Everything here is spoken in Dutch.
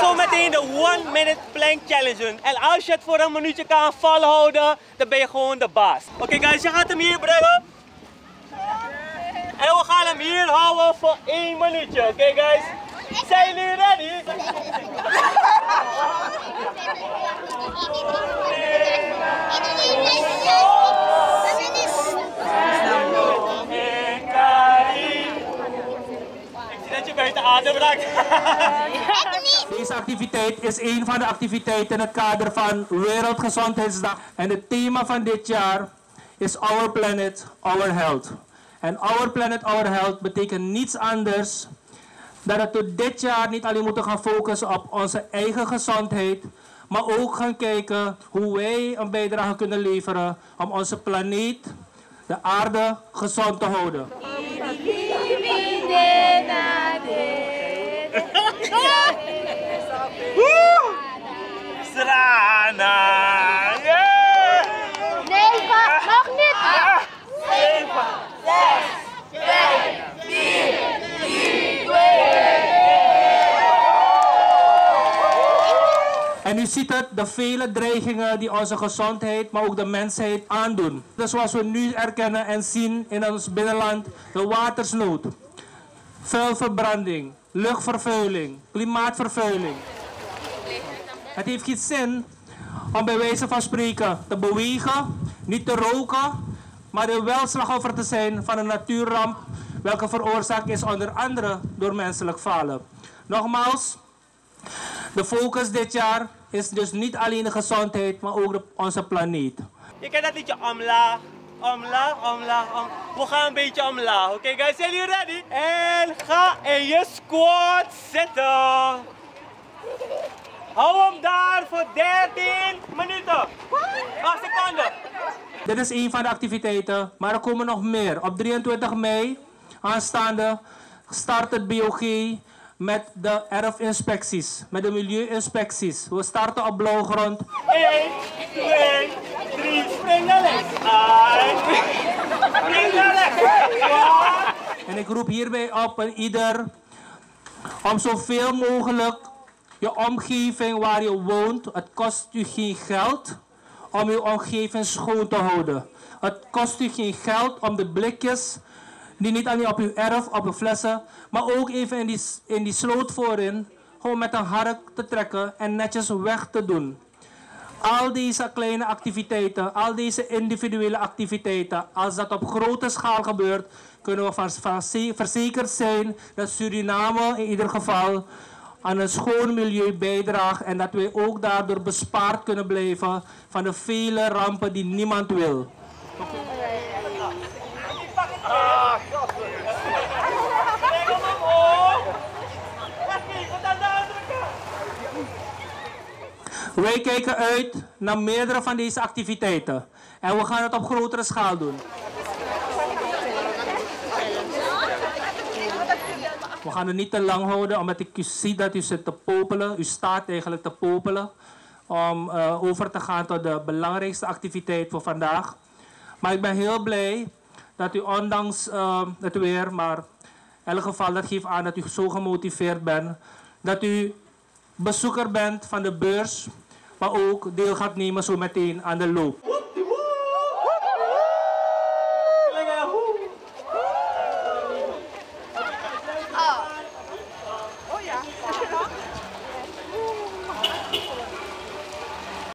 zo meteen de one minute plank challenge doen. En als je het voor een minuutje kan volhouden, dan ben je gewoon de baas. Oké guys, je gaat hem hier brengen. En we gaan hem hier houden voor één minuutje. Oké guys? Zijn jullie ready? Deze activiteit is een van de activiteiten in het kader van Wereldgezondheidsdag. En het thema van dit jaar is Our Planet, Our Health. En Our Planet, Our Health betekent niets anders dan dat we dit jaar niet alleen moeten gaan focussen op onze eigen gezondheid, maar ook gaan kijken hoe wij een bijdrage kunnen leveren om onze planeet, de aarde, gezond te houden. Strana! Yeah! Nee, wacht, nog niet. Zeven, En u ziet het, de vele dreigingen die onze gezondheid, maar ook de mensheid aandoen. Dus zoals we nu erkennen en zien in ons binnenland, de watersnood, vuilverbranding, luchtvervuiling, klimaatvervuiling. Het heeft geen zin om bij wijze van spreken te bewegen, niet te roken, maar er wel slachtoffer te zijn van een natuurramp, welke veroorzaakt is onder andere door menselijk falen. Nogmaals, de focus dit jaar is dus niet alleen de gezondheid, maar ook onze planeet. Je kent dat liedje omlaag, omlaag, omlaag, om. We gaan een beetje omlaag. Oké guys, zijn jullie ready? En ga in je squat zitten. Hou hem daar voor 13 minuten. 8 seconden. Dit is een van de activiteiten, maar er komen nog meer. Op 23 mei aanstaande start het BOG met de erfinspecties, met de milieuinspecties. We starten op blauwgrond 1, 2, 3, spring naar links. Uit. Spring naar rechts. Ja. En ik roep hierbij op ieder om zoveel mogelijk je omgeving waar je woont, het kost u geen geld om uw omgeving schoon te houden. Het kost u geen geld om de blikjes die niet alleen op uw erf, op uw flessen, maar ook even in die, in die sloot voorin, gewoon met een hark te trekken en netjes weg te doen. Al deze kleine activiteiten, al deze individuele activiteiten, als dat op grote schaal gebeurt, kunnen we verzekerd zijn dat Suriname in ieder geval aan een schoon milieu bijdraagt en dat wij ook daardoor bespaard kunnen blijven van de vele rampen die niemand wil. Wij kijken uit naar meerdere van deze activiteiten en we gaan het op grotere schaal doen. We gaan het niet te lang houden, omdat ik zie dat u zit te popelen. U staat eigenlijk te popelen om eh, over te gaan tot de belangrijkste activiteit voor vandaag. Maar ik ben heel blij dat u ondanks eh, het weer, maar in elk geval dat geeft aan dat u zo gemotiveerd bent, dat u bezoeker bent van de beurs, maar ook deel gaat nemen zo meteen aan de loop.